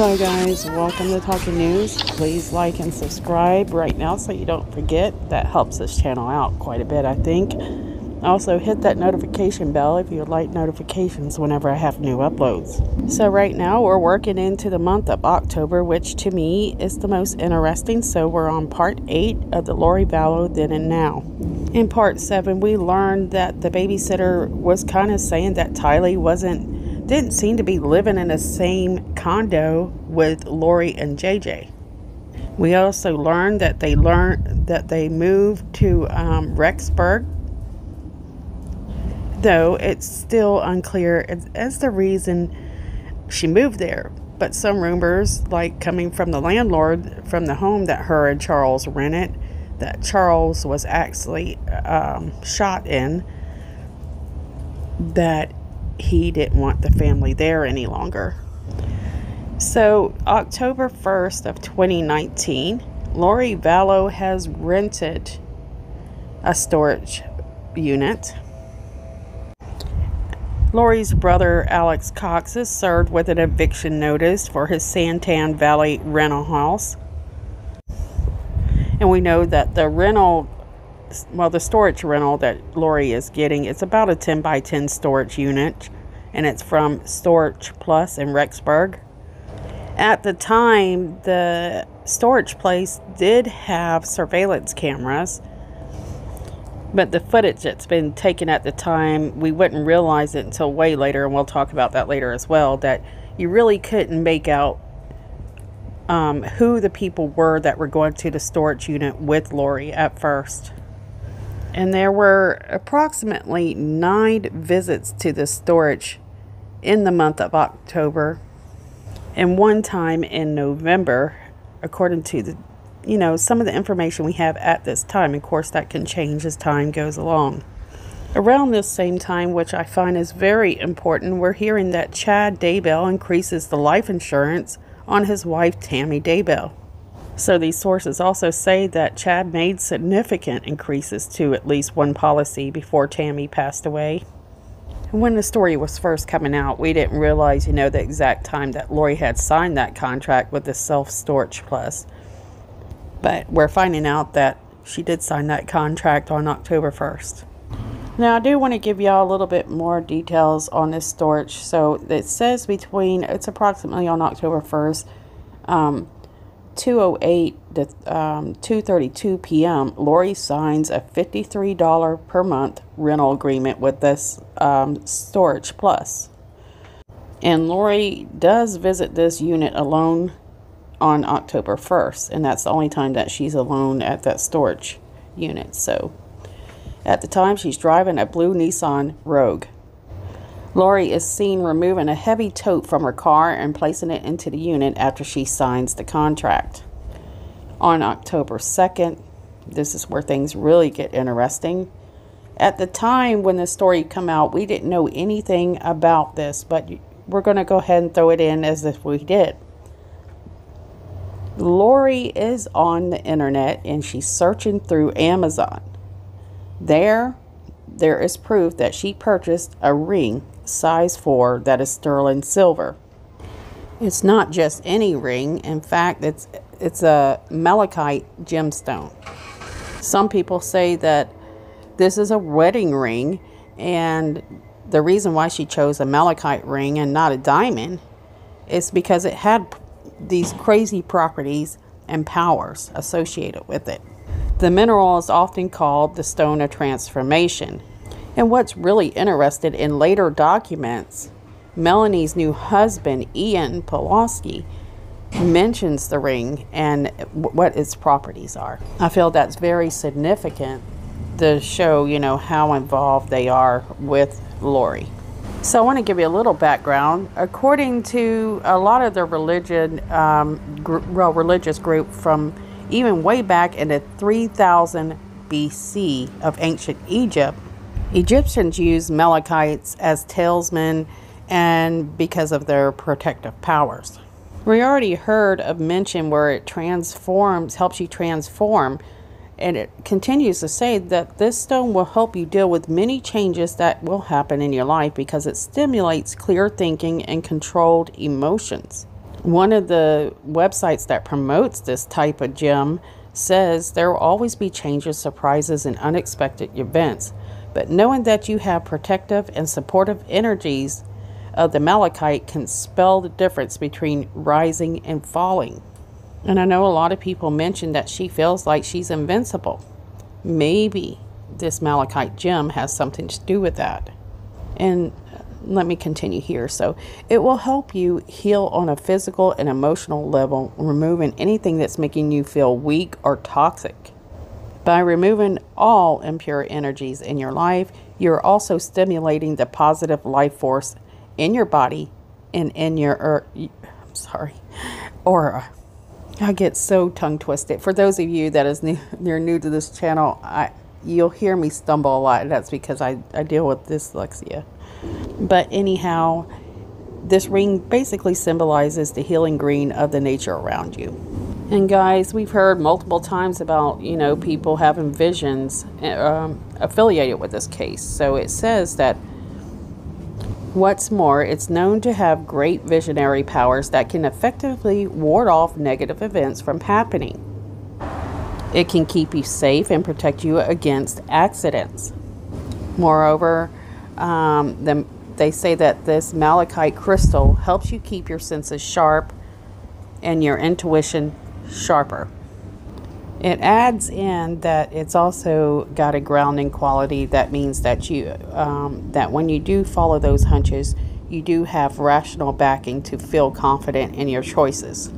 Hello guys, welcome to Talking News. Please like and subscribe right now so you don't forget. That helps this channel out quite a bit, I think. Also, hit that notification bell if you would like notifications whenever I have new uploads. So right now, we're working into the month of October, which to me is the most interesting. So we're on part 8 of the Lori Vallow Then and Now. In part 7, we learned that the babysitter was kind of saying that Tylee wasn't, didn't seem to be living in the same condo with Lori and JJ. We also learned that they learned that they moved to um, Rexburg though it's still unclear as, as the reason she moved there. But some rumors, like coming from the landlord from the home that her and Charles rented, that Charles was actually um, shot in, that he didn't want the family there any longer. So, October 1st of 2019, Lori Vallow has rented a storage unit Lori's brother Alex Cox is served with an eviction notice for his Santan Valley rental house. And we know that the rental, well, the storage rental that Lori is getting, it's about a 10 by 10 storage unit, and it's from Storage Plus in Rexburg. At the time, the storage place did have surveillance cameras but the footage that's been taken at the time, we wouldn't realize it until way later, and we'll talk about that later as well, that you really couldn't make out um, who the people were that were going to the storage unit with Lori at first. And there were approximately nine visits to the storage in the month of October, and one time in November, according to the you know, some of the information we have at this time. Of course, that can change as time goes along. Around this same time, which I find is very important, we're hearing that Chad Daybell increases the life insurance on his wife Tammy Daybell. So these sources also say that Chad made significant increases to at least one policy before Tammy passed away. When the story was first coming out, we didn't realize, you know, the exact time that Lori had signed that contract with the Self Storage Plus. But we're finding out that she did sign that contract on October 1st. Now, I do want to give y'all a little bit more details on this storage. So it says between, it's approximately on October 1st, um, 208 to um, 2.32 p.m., Lori signs a $53 per month rental agreement with this um, Storage Plus. And Lori does visit this unit alone on October 1st, and that's the only time that she's alone at that storage unit. So at the time, she's driving a blue Nissan Rogue. Lori is seen removing a heavy tote from her car and placing it into the unit after she signs the contract. On October 2nd, this is where things really get interesting. At the time when the story come out, we didn't know anything about this, but we're going to go ahead and throw it in as if we did. Lori is on the internet and she's searching through Amazon. There, there is proof that she purchased a ring size 4 that is sterling silver. It's not just any ring. In fact, it's it's a malachite gemstone. Some people say that this is a wedding ring and the reason why she chose a malachite ring and not a diamond is because it had these crazy properties and powers associated with it. The mineral is often called the stone of transformation. And what's really interesting in later documents, Melanie's new husband, Ian Pawlowski, mentions the ring and what its properties are. I feel that's very significant to show, you know, how involved they are with Lori. So I want to give you a little background. According to a lot of the religion, um, gr- well, religious group from even way back in the 3000 BC of ancient Egypt, Egyptians used malachites as talisman and because of their protective powers. We already heard of mention where it transforms, helps you transform and it continues to say that this stone will help you deal with many changes that will happen in your life because it stimulates clear thinking and controlled emotions. One of the websites that promotes this type of gem says there will always be changes, surprises, and unexpected events. But knowing that you have protective and supportive energies of the malachite can spell the difference between rising and falling. And I know a lot of people mention that she feels like she's invincible. Maybe this malachite gem has something to do with that. And let me continue here. So, it will help you heal on a physical and emotional level, removing anything that's making you feel weak or toxic. By removing all impure energies in your life, you're also stimulating the positive life force in your body and in your er, I'm sorry, aura. I get so tongue twisted. For those of you that is new, you're new to this channel, I you'll hear me stumble a lot. That's because I, I deal with dyslexia. But anyhow, this ring basically symbolizes the healing green of the nature around you. And guys, we've heard multiple times about, you know, people having visions um, affiliated with this case. So it says that what's more, it's known to have great visionary powers that can effectively ward off negative events from happening. It can keep you safe and protect you against accidents. Moreover, um, the, they say that this malachite crystal helps you keep your senses sharp and your intuition sharper. It adds in that it's also got a grounding quality. That means that you um, that when you do follow those hunches, you do have rational backing to feel confident in your choices.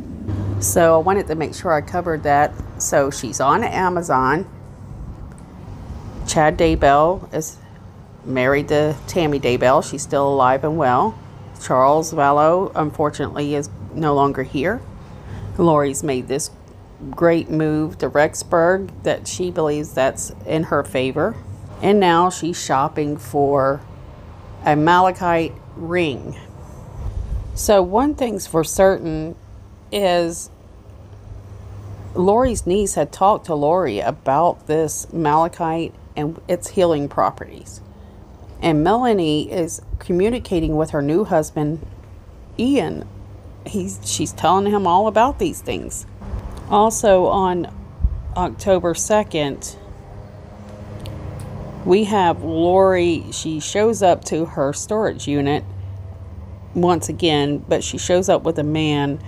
So I wanted to make sure I covered that. So she's on Amazon. Chad Daybell is married to Tammy Daybell. She's still alive and well. Charles Vallow, unfortunately, is no longer here. Lori's made this great move to Rexburg that she believes that's in her favor. And now she's shopping for a malachite ring. So, one thing's for certain is Lori's niece had talked to Lori about this malachite and its healing properties. And Melanie is communicating with her new husband, Ian. He's, she's telling him all about these things. Also, on October 2nd, we have Lori. She shows up to her storage unit once again, but she shows up with a man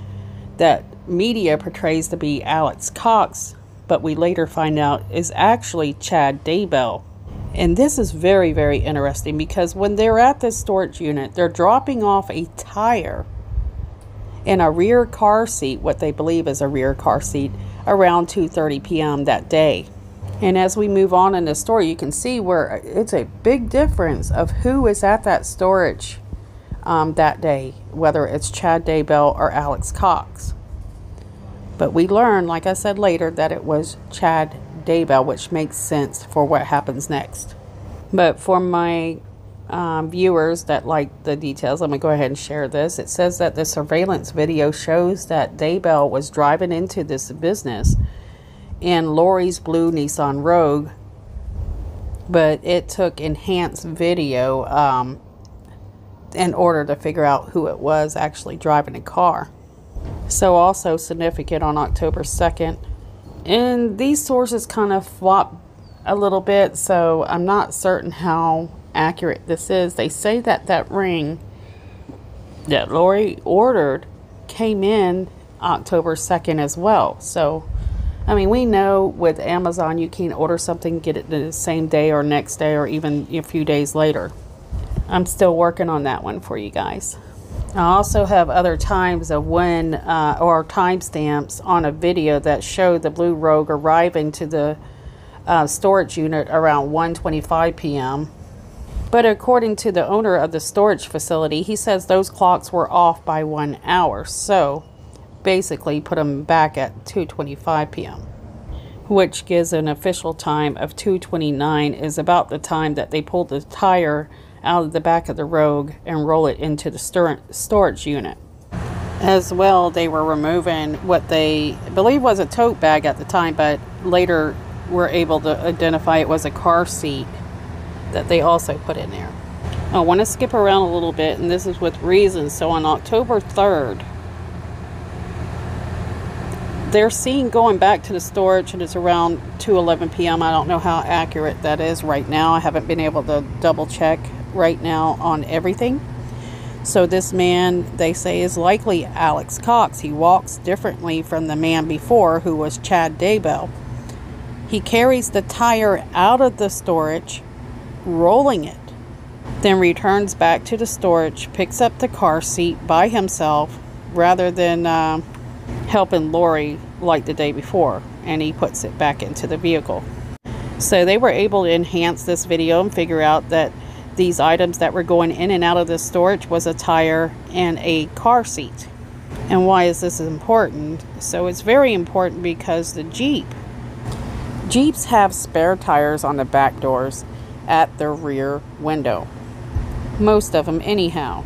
that media portrays to be Alex Cox, but we later find out is actually Chad Daybell. And this is very, very interesting because when they're at this storage unit, they're dropping off a tire in a rear car seat, what they believe is a rear car seat, around 2:30 p.m. that day. And as we move on in the story, you can see where it's a big difference of who is at that storage um, that day, whether it's Chad Daybell or Alex Cox. But we learn, like I said later, that it was Chad Daybell, which makes sense for what happens next. But for my um, viewers that like the details, let me go ahead and share this. It says that the surveillance video shows that Daybell was driving into this business in Lori's blue Nissan Rogue, but it took enhanced video um, in order to figure out who it was actually driving a car. So, also significant on October 2nd, and these sources kind of flop a little bit, so I'm not certain how accurate this is. They say that that ring that Lori ordered came in October 2nd as well. So, I mean, we know with Amazon you can order something, get it the same day or next day or even a few days later. I'm still working on that one for you guys. I also have other times of when uh, or timestamps on a video that showed the Blue Rogue arriving to the uh, storage unit around 1:25 p.m. But according to the owner of the storage facility, he says those clocks were off by one hour. So basically, put them back at 2:25 p.m., which gives an official time of 2:29 is about the time that they pulled the tire out of the back of the Rogue and roll it into the storage unit. As well, they were removing what they believe was a tote bag at the time, but later were able to identify it was a car seat that they also put in there. I want to skip around a little bit, and this is with reason. So on October 3rd, they're seen going back to the storage and it's around 2:11 p.m. I don't know how accurate that is right now. I haven't been able to double check right now on everything. So this man they say is likely Alex Cox. He walks differently from the man before who was Chad Daybell. He carries the tire out of the storage, rolling it, then returns back to the storage, picks up the car seat by himself rather than uh, helping Lori like the day before, and he puts it back into the vehicle. So they were able to enhance this video and figure out that these items that were going in and out of the storage was a tire and a car seat. And why is this important? So it's very important because the Jeep Jeeps have spare tires on the back doors at the rear window. Most of them anyhow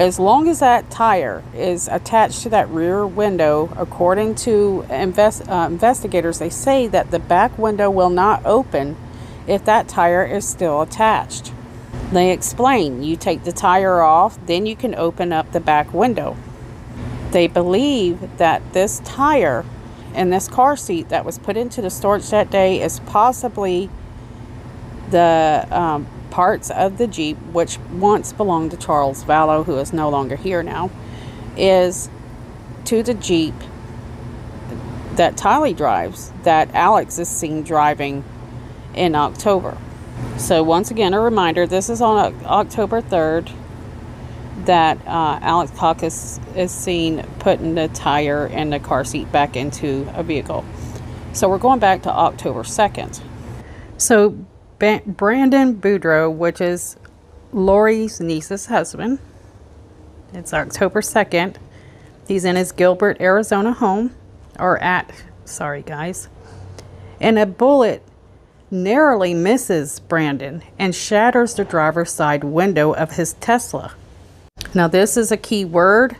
as long as that tire is attached to that rear window, according to invest, uh, investigators, they say that the back window will not open if that tire is still attached. They explain you take the tire off, then you can open up the back window. They believe that this tire and this car seat that was put into the storage that day is possibly the um, parts of the Jeep, which once belonged to Charles Vallow, who is no longer here now, is to the Jeep that Tylee drives, that Alex is seen driving in October. So, once again, a reminder this is on October 3rd that uh, Alex is, is seen putting the tire and the car seat back into a vehicle. So, we're going back to October 2nd. So, Brandon Boudreaux, which is Lori's niece's husband. It's October 2nd. He's in his Gilbert, Arizona home, or at, sorry guys. And a bullet narrowly misses Brandon and shatters the driver's side window of his Tesla. Now, this is a key word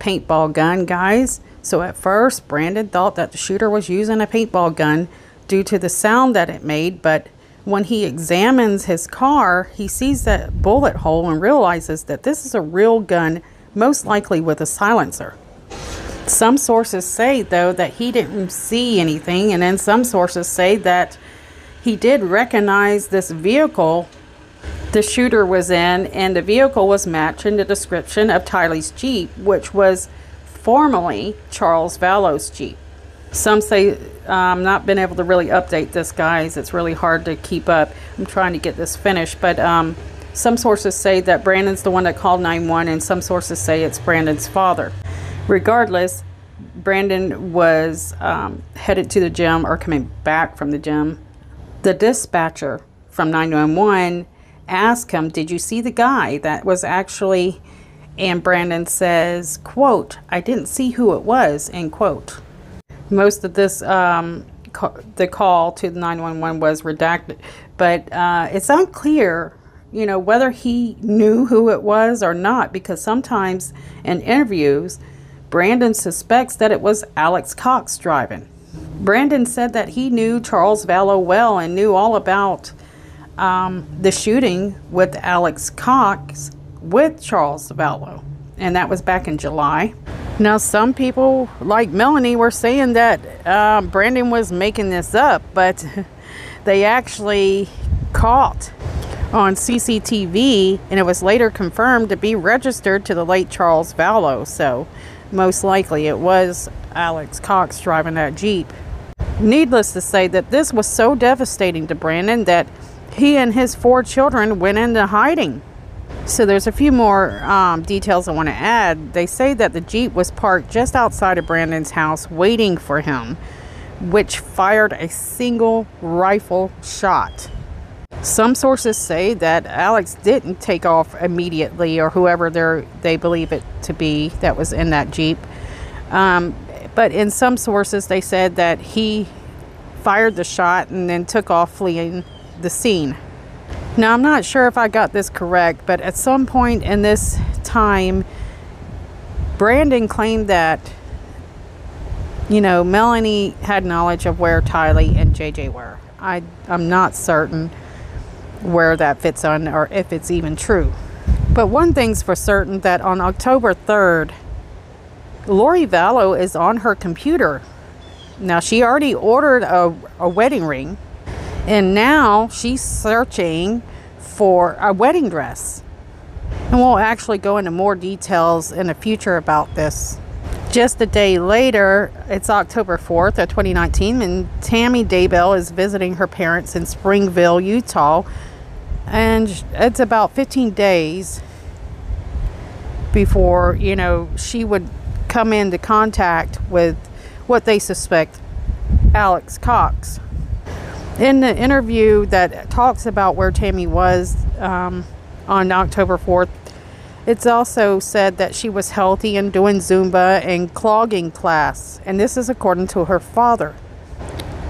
paintball gun, guys. So, at first, Brandon thought that the shooter was using a paintball gun due to the sound that it made, but when he examines his car, he sees that bullet hole and realizes that this is a real gun, most likely with a silencer. Some sources say, though, that he didn't see anything, and then some sources say that he did recognize this vehicle the shooter was in, and the vehicle was matching the description of Tylee's Jeep, which was formerly Charles Vallow's Jeep. Some say um, not been able to really update this, guys. It's really hard to keep up. I'm trying to get this finished, but um, some sources say that Brandon's the one that called 911, and some sources say it's Brandon's father. Regardless, Brandon was um, headed to the gym or coming back from the gym. The dispatcher from 911 asked him, "Did you see the guy that was actually?" And Brandon says, "quote I didn't see who it was." End quote most of this um, ca- the call to the 911 was redacted but uh, it's unclear you know whether he knew who it was or not because sometimes in interviews brandon suspects that it was alex cox driving. Brandon said that he knew charles vallow well and knew all about um, the shooting with alex cox with charles vallow and that was back in july now, some people, like Melanie, were saying that uh, Brandon was making this up, but they actually caught on CCTV, and it was later confirmed to be registered to the late Charles Vallow. So, most likely, it was Alex Cox driving that Jeep. Needless to say, that this was so devastating to Brandon that he and his four children went into hiding. So there's a few more um, details I want to add. They say that the Jeep was parked just outside of Brandon's house waiting for him, which fired a single rifle shot. Some sources say that Alex didn't take off immediately, or whoever they believe it to be that was in that Jeep. Um, but in some sources, they said that he fired the shot and then took off fleeing the scene. Now, I'm not sure if I got this correct, but at some point in this time, Brandon claimed that, you know, Melanie had knowledge of where Tylee and JJ were. I, I'm not certain where that fits on or if it's even true. But one thing's for certain that on October 3rd, Lori Vallow is on her computer. Now, she already ordered a, a wedding ring, and now she's searching for a wedding dress. And we'll actually go into more details in the future about this. Just a day later, it's October 4th of 2019, and Tammy Daybell is visiting her parents in Springville, Utah. And it's about 15 days before, you know, she would come into contact with what they suspect Alex Cox. In the interview that talks about where Tammy was um, on October 4th, it's also said that she was healthy and doing Zumba and clogging class, and this is according to her father.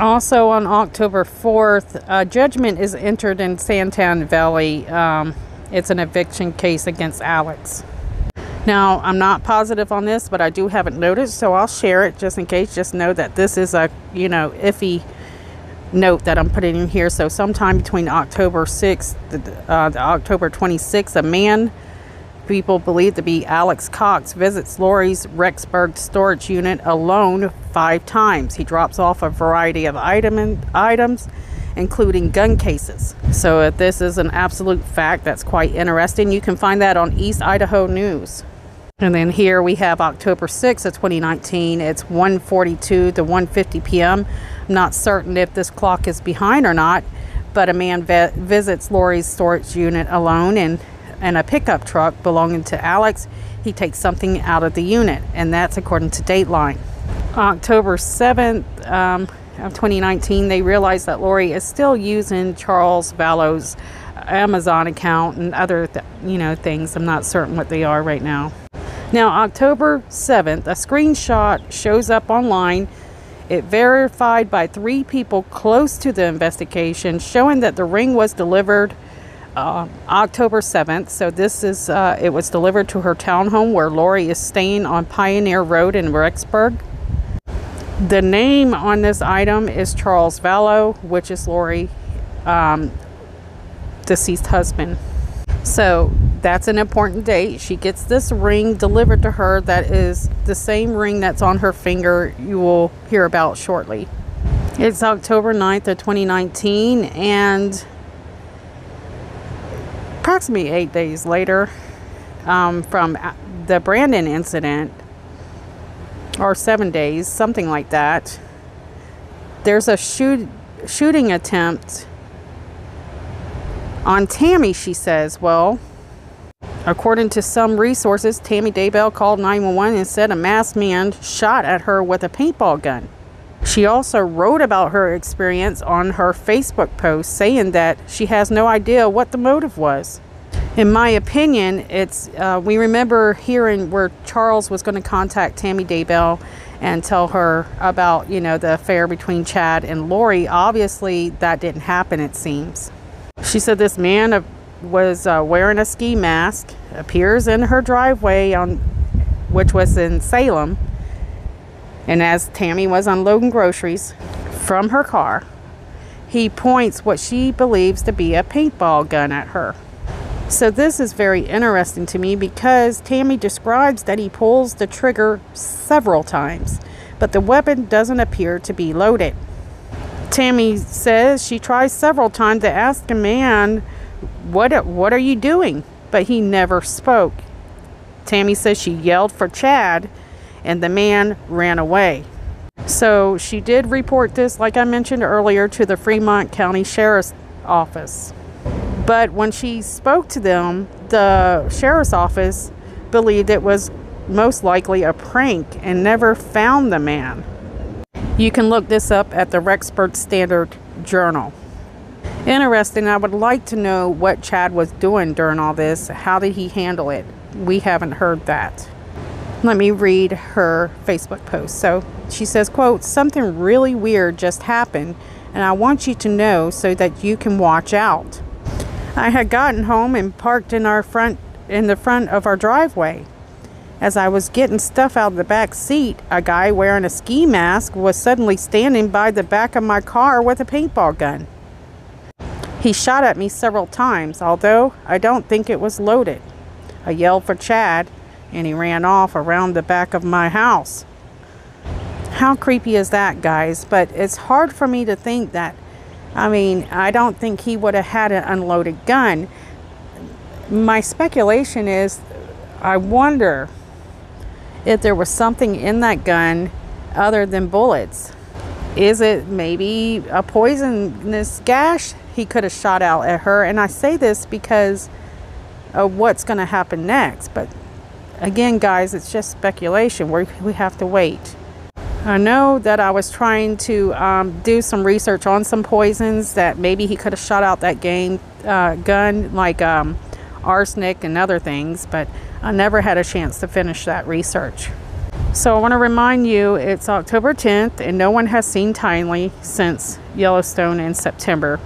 Also, on October 4th, a judgment is entered in Santan Valley. Um, it's an eviction case against Alex. Now, I'm not positive on this, but I do have it noted, so I'll share it just in case. Just know that this is a, you know, iffy note that I'm putting in here. So, sometime between October 6th, uh, October 26th, a man people believe to be Alex Cox visits Lori's Rexburg storage unit alone five times. He drops off a variety of item items, including gun cases. So, this is an absolute fact, that's quite interesting. You can find that on East Idaho News. And then here we have October 6th of 2019. It's 1:42 to 1:50 p.m. I'm not certain if this clock is behind or not, but a man visits Lori's storage unit alone and and a pickup truck belonging to Alex, he takes something out of the unit, and that's according to Dateline. October 7th um, of 2019, they realize that Lori is still using Charles Vallow's Amazon account and other, th- you know, things. I'm not certain what they are right now. Now, October 7th, a screenshot shows up online. It verified by three people close to the investigation, showing that the ring was delivered uh, October 7th. So this is, uh, it was delivered to her townhome where Lori is staying on Pioneer Road in Rexburg. The name on this item is Charles Vallow, which is Lori, um, deceased husband. So that's an important date. She gets this ring delivered to her that is the same ring that's on her finger you will hear about shortly. It's October 9th of 2019 and approximately eight days later um, from the Brandon incident, or seven days, something like that, there's a shoot, shooting attempt on Tammy, she says. Well, according to some resources, Tammy Daybell called 911 and said a masked man shot at her with a paintball gun. She also wrote about her experience on her Facebook post, saying that she has no idea what the motive was. In my opinion, it's uh, we remember hearing where Charles was going to contact Tammy Daybell and tell her about you know the affair between Chad and Lori. Obviously, that didn't happen. It seems. She said this man was uh, wearing a ski mask, appears in her driveway on, which was in Salem, and as Tammy was unloading groceries from her car, he points what she believes to be a paintball gun at her. So, this is very interesting to me because Tammy describes that he pulls the trigger several times, but the weapon doesn't appear to be loaded. Tammy says she tries several times to ask a man, what, what are you doing? But he never spoke. Tammy says she yelled for Chad and the man ran away. So she did report this, like I mentioned earlier, to the Fremont County Sheriff's Office. But when she spoke to them, the Sheriff's Office believed it was most likely a prank and never found the man. You can look this up at the Rexburg Standard Journal. Interesting, I would like to know what Chad was doing during all this. How did he handle it? We haven't heard that. Let me read her facebook post. So she says quote something really weird just happened and i want you to know so that you can watch out. I had gotten home and parked in our front in the front of our driveway. As i was getting stuff out of the back seat a guy wearing a ski mask was suddenly standing by the back of my car with a paintball gun he shot at me several times although i don't think it was loaded i yelled for chad and he ran off around the back of my house. How creepy is that, guys? But it's hard for me to think that. I mean, I don't think he would have had an unloaded gun. My speculation is I wonder if there was something in that gun other than bullets. Is it maybe a poisonous gas he could have shot out at her? And I say this because of what's going to happen next. But again, guys, it's just speculation. we we have to wait. I know that I was trying to um, do some research on some poisons that maybe he could have shot out that game uh, gun, like um, arsenic and other things, but I never had a chance to finish that research. So I want to remind you it's October 10th and no one has seen Tylee since Yellowstone in September.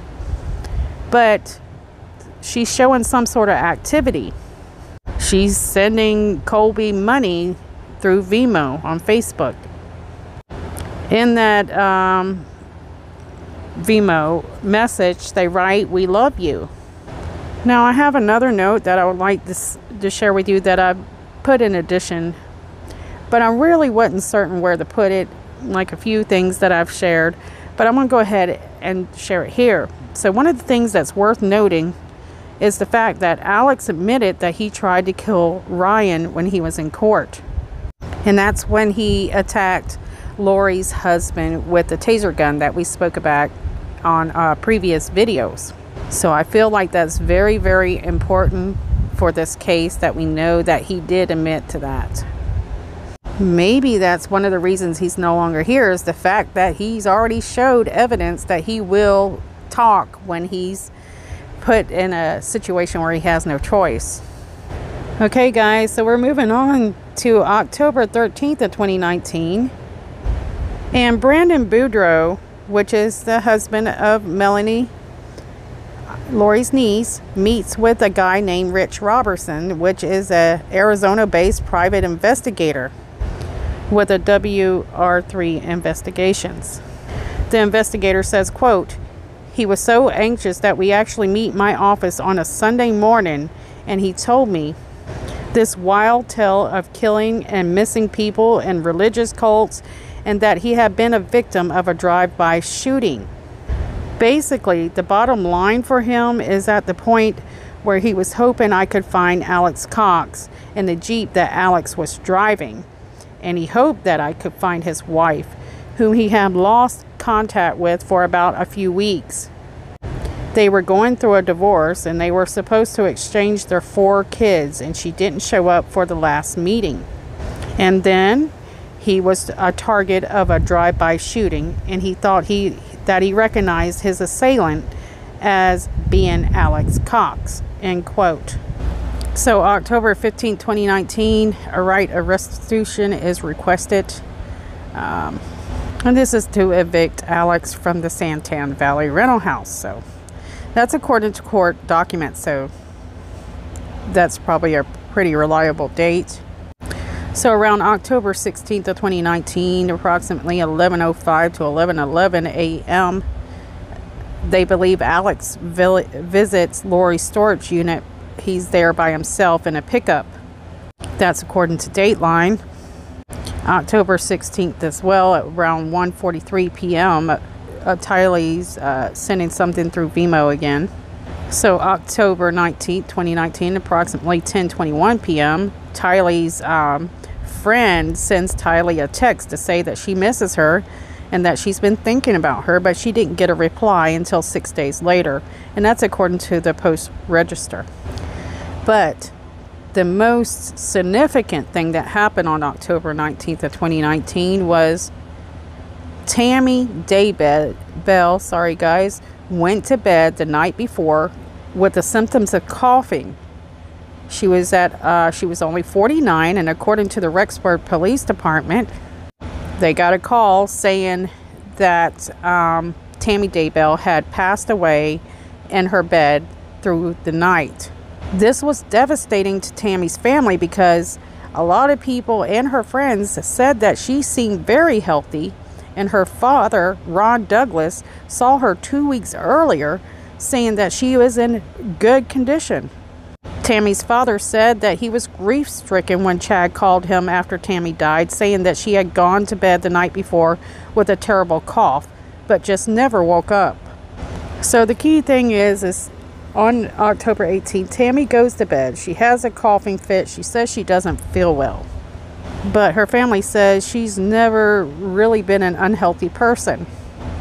But she's showing some sort of activity. She's sending Colby money through Venmo on Facebook in that um, Venmo message, they write, We love you. Now, I have another note that I would like to, to share with you that I put in addition, but I really wasn't certain where to put it, like a few things that I've shared, but I'm going to go ahead and share it here. So, one of the things that's worth noting is the fact that Alex admitted that he tried to kill Ryan when he was in court. And that's when he attacked Lori's husband with the taser gun that we spoke about on uh, previous videos. So I feel like that's very, very important for this case that we know that he did admit to that. Maybe that's one of the reasons he's no longer here is the fact that he's already showed evidence that he will talk when he's put in a situation where he has no choice. Okay, guys, so we're moving on to October 13th of 2019. And Brandon Boudreaux, which is the husband of Melanie, Lori's niece, meets with a guy named Rich Robertson, which is a Arizona-based private investigator with a WR3 investigations. The investigator says, quote, he was so anxious that we actually meet my office on a Sunday morning and he told me this wild tale of killing and missing people and religious cults and that he had been a victim of a drive by shooting. Basically, the bottom line for him is at the point where he was hoping I could find Alex Cox in the Jeep that Alex was driving, and he hoped that I could find his wife, whom he had lost contact with for about a few weeks. They were going through a divorce and they were supposed to exchange their four kids, and she didn't show up for the last meeting. And then he was a target of a drive-by shooting and he thought he that he recognized his assailant as being Alex Cox end quote so October 15 2019 a right of restitution is requested um, and this is to evict Alex from the Santan Valley rental house so that's according to court documents so that's probably a pretty reliable date so around October 16th of 2019, approximately 11:05 to 11:11 a.m., they believe Alex visits Lori's storage unit. He's there by himself in a pickup. That's according to Dateline. October 16th as well, at around 1:43 p.m. Uh, Tylee's uh, sending something through Venmo again. So October 19th, 2019, approximately 10:21 p.m. Tylee's um, friend sends Tylee a text to say that she misses her and that she's been thinking about her, but she didn't get a reply until six days later. And that's according to the Post Register. But the most significant thing that happened on October 19th of 2019 was Tammy Daybell, Bell, sorry guys, went to bed the night before with the symptoms of coughing she was at uh, she was only 49, and according to the Rexburg Police Department, they got a call saying that um, Tammy Daybell had passed away in her bed through the night. This was devastating to Tammy's family because a lot of people and her friends said that she seemed very healthy, and her father, Ron Douglas, saw her two weeks earlier saying that she was in good condition. Tammy's father said that he was grief stricken when Chad called him after Tammy died, saying that she had gone to bed the night before with a terrible cough, but just never woke up. So the key thing is, is on October 18th, Tammy goes to bed. She has a coughing fit. She says she doesn't feel well. But her family says she's never really been an unhealthy person.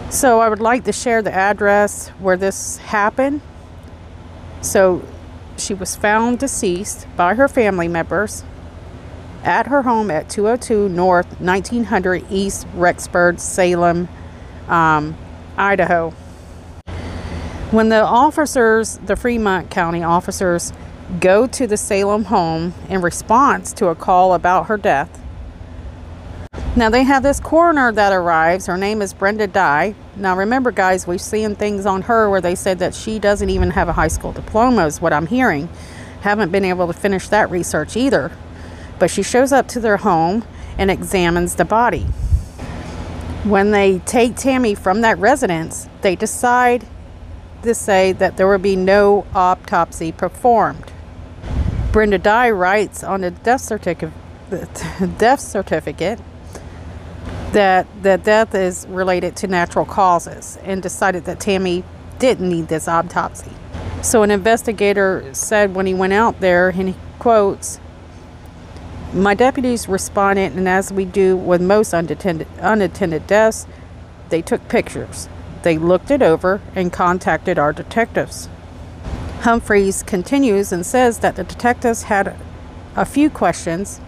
So I would like to share the address where this happened. So she was found deceased by her family members at her home at 202 North 1900 East Rexburg, Salem, um, Idaho. When the officers, the Fremont County officers, go to the Salem home in response to a call about her death, now they have this coroner that arrives. Her name is Brenda Dye. Now remember, guys, we've seen things on her where they said that she doesn't even have a high school diploma, is what I'm hearing. Haven't been able to finish that research either. But she shows up to their home and examines the body. When they take Tammy from that residence, they decide to say that there will be no autopsy performed. Brenda Dye writes on the death certificate, death certificate that the death is related to natural causes and decided that Tammy didn't need this autopsy. So an investigator said when he went out there, and he quotes, My deputies responded, and as we do with most unattended, unattended deaths, they took pictures. They looked it over and contacted our detectives. Humphries continues and says that the detectives had a few questions.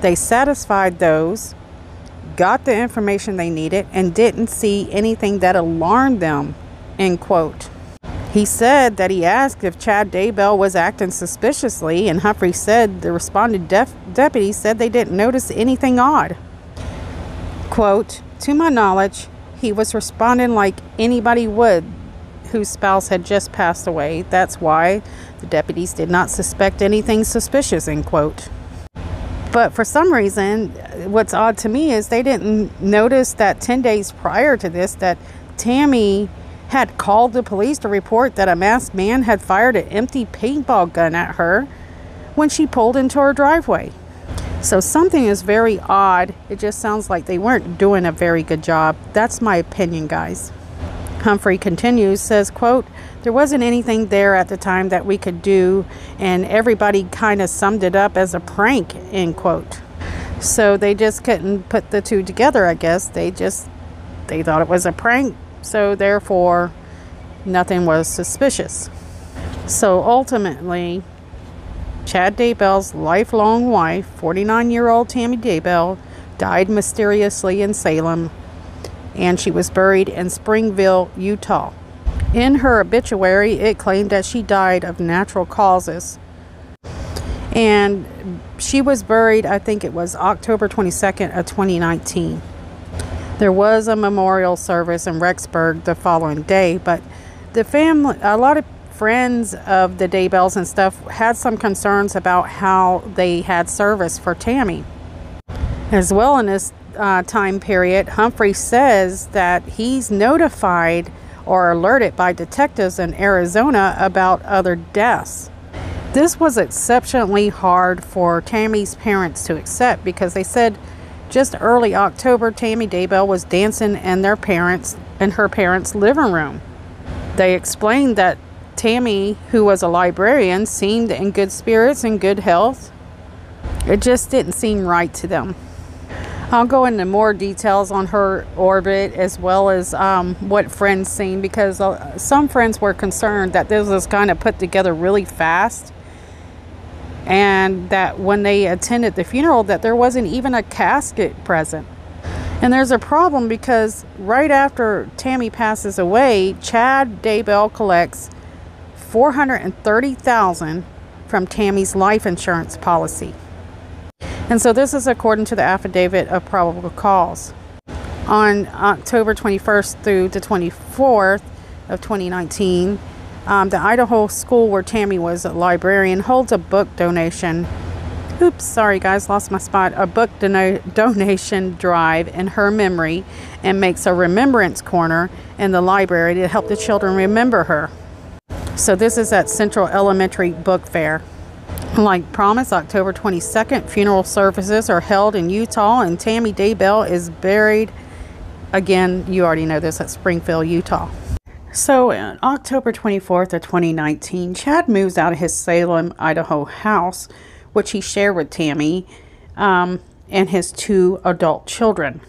They satisfied those, got the information they needed, and didn't see anything that alarmed them. End quote. He said that he asked if Chad Daybell was acting suspiciously, and Humphrey said the responding def- deputy said they didn't notice anything odd. Quote, To my knowledge, he was responding like anybody would whose spouse had just passed away. That's why the deputies did not suspect anything suspicious, end quote. But for some reason, what's odd to me is they didn't notice that 10 days prior to this that Tammy had called the police to report that a masked man had fired an empty paintball gun at her when she pulled into her driveway. So something is very odd. It just sounds like they weren't doing a very good job. That's my opinion, guys. Humphrey continues, says, quote, there wasn't anything there at the time that we could do, and everybody kind of summed it up as a prank, end quote. So they just couldn't put the two together, I guess. They just, they thought it was a prank, so therefore nothing was suspicious. So ultimately, Chad Daybell's lifelong wife, 49 year old Tammy Daybell, died mysteriously in Salem and she was buried in Springville, Utah. In her obituary, it claimed that she died of natural causes. And she was buried, I think it was October 22nd of 2019. There was a memorial service in Rexburg the following day, but the family, a lot of friends of the Daybells and stuff had some concerns about how they had service for Tammy. As well, in this uh, time period, Humphrey says that he's notified or alerted by detectives in Arizona about other deaths. This was exceptionally hard for Tammy's parents to accept because they said just early October, Tammy Daybell was dancing in their parents in her parents' living room. They explained that Tammy, who was a librarian, seemed in good spirits and good health. It just didn't seem right to them. I'll go into more details on her orbit as well as um, what friends seen because uh, some friends were concerned that this was kind of put together really fast and that when they attended the funeral that there wasn't even a casket present and there's a problem because right after Tammy passes away, Chad Daybell collects 430,000 from Tammy's life insurance policy. And so this is according to the affidavit of probable cause. On October 21st through the 24th of 2019, um, the Idaho school where Tammy was a librarian holds a book donation. Oops, sorry guys, lost my spot. A book dono- donation drive in her memory and makes a remembrance corner in the library to help the children remember her. So this is at Central Elementary Book Fair. Like promised, October 22nd, funeral services are held in Utah, and Tammy Daybell is buried. Again, you already know this at Springfield, Utah. So, on October 24th of 2019, Chad moves out of his Salem, Idaho house, which he shared with Tammy um, and his two adult children.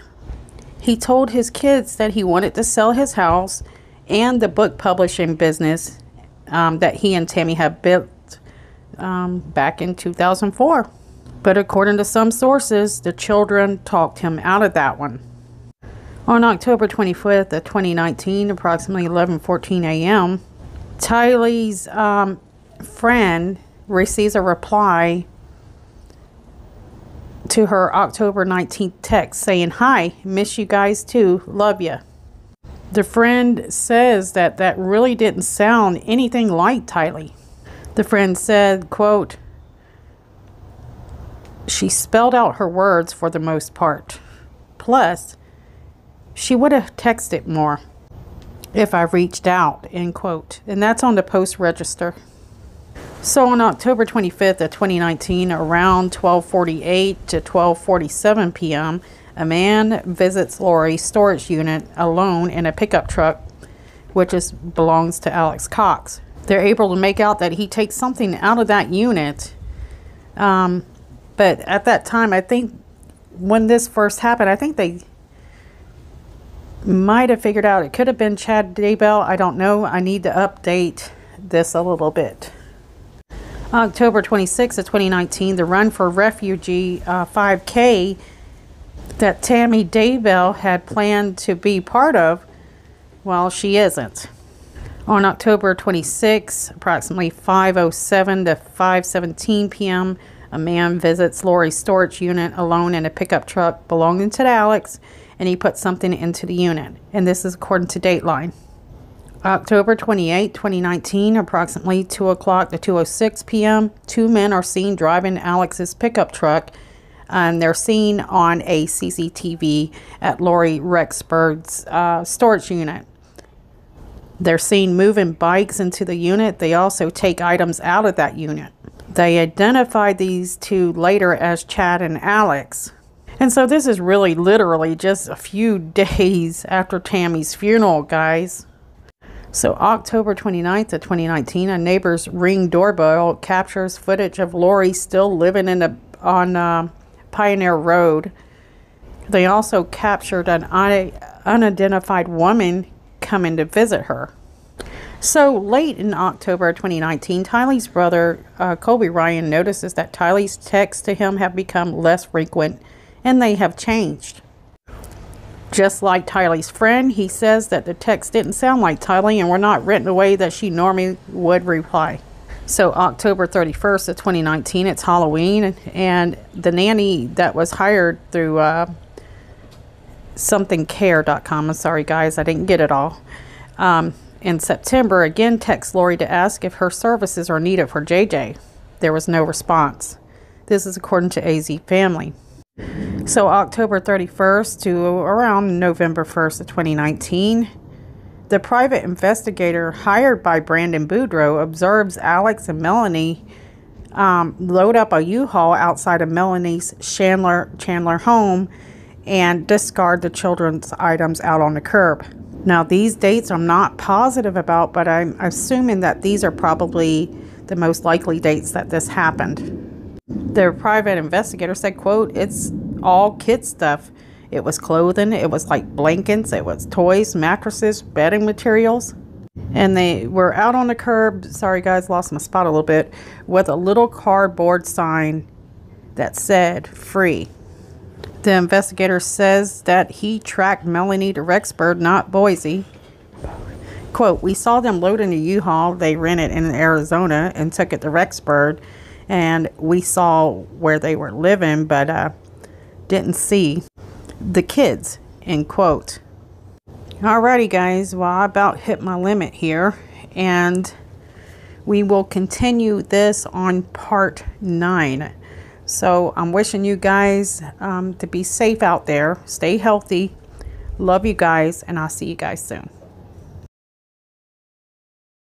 He told his kids that he wanted to sell his house and the book publishing business um, that he and Tammy had built um, back in 2004. But according to some sources, the children talked him out of that one. On October 25th of 2019, approximately 11:14 a.m., Tylee's um, friend receives a reply to her October 19th text saying, "Hi, miss you guys too. Love you." The friend says that that really didn't sound anything like Tylee. The friend said, quote, she spelled out her words for the most part. Plus, she would have texted more if I reached out, end quote. And that's on the post register. So on October 25th of 2019, around 12:48 to 12:47 p.m., a man visits Lori's storage unit alone in a pickup truck, which is belongs to Alex Cox they're able to make out that he takes something out of that unit. Um, but at that time, I think when this first happened, I think they might have figured out it could have been Chad Daybell. I don't know. I need to update this a little bit. October 26th of 2019, the Run for Refugee uh, 5K that Tammy Daybell had planned to be part of, well, she isn't. On October 26, approximately 5:07 to 5:17 p.m., a man visits Lori's storage unit alone in a pickup truck belonging to Alex, and he puts something into the unit. And this is according to Dateline. October 28, 2019, approximately 2 o'clock to 2:06 p.m., two men are seen driving Alex's pickup truck, and they're seen on a CCTV at Lori Rexburg's uh, storage unit. They're seen moving bikes into the unit. They also take items out of that unit. They identified these two later as Chad and Alex. And so this is really literally just a few days after Tammy's funeral, guys. So October 29th of 2019, a neighbor's ring doorbell captures footage of Lori still living in the, on uh, Pioneer Road. They also captured an unidentified woman coming to visit her. So late in October 2019, Tylee's brother, uh, Colby Ryan, notices that Tylee's texts to him have become less frequent and they have changed. Just like Tylee's friend, he says that the texts didn't sound like Tylee and were not written the way that she normally would reply. So October 31st of 2019, it's Halloween, and the nanny that was hired through uh, somethingcare.com. I'm sorry, guys, I didn't get it all. Um, in September, again texts Lori to ask if her services are needed for JJ. There was no response. This is according to AZ Family. So October 31st to around November 1st of 2019, the private investigator hired by Brandon Boudreaux observes Alex and Melanie um, load up a U-Haul outside of Melanie's Chandler Chandler home and discard the children's items out on the curb. Now, these dates I'm not positive about, but I'm assuming that these are probably the most likely dates that this happened. The private investigator said, quote, it's all kid stuff. It was clothing, it was like blankets, it was toys, mattresses, bedding materials. And they were out on the curb, sorry guys, lost my spot a little bit, with a little cardboard sign that said free. The investigator says that he tracked Melanie to Rexburg, not Boise. Quote, we saw them loading a U-Haul they rented in Arizona and took it to Rexburg. And we saw where they were living, but uh, didn't see the kids, end quote. Alrighty, guys. Well, I about hit my limit here. And we will continue this on part 9. So I'm wishing you guys um, to be safe out there. Stay healthy. Love you guys, and I'll see you guys soon.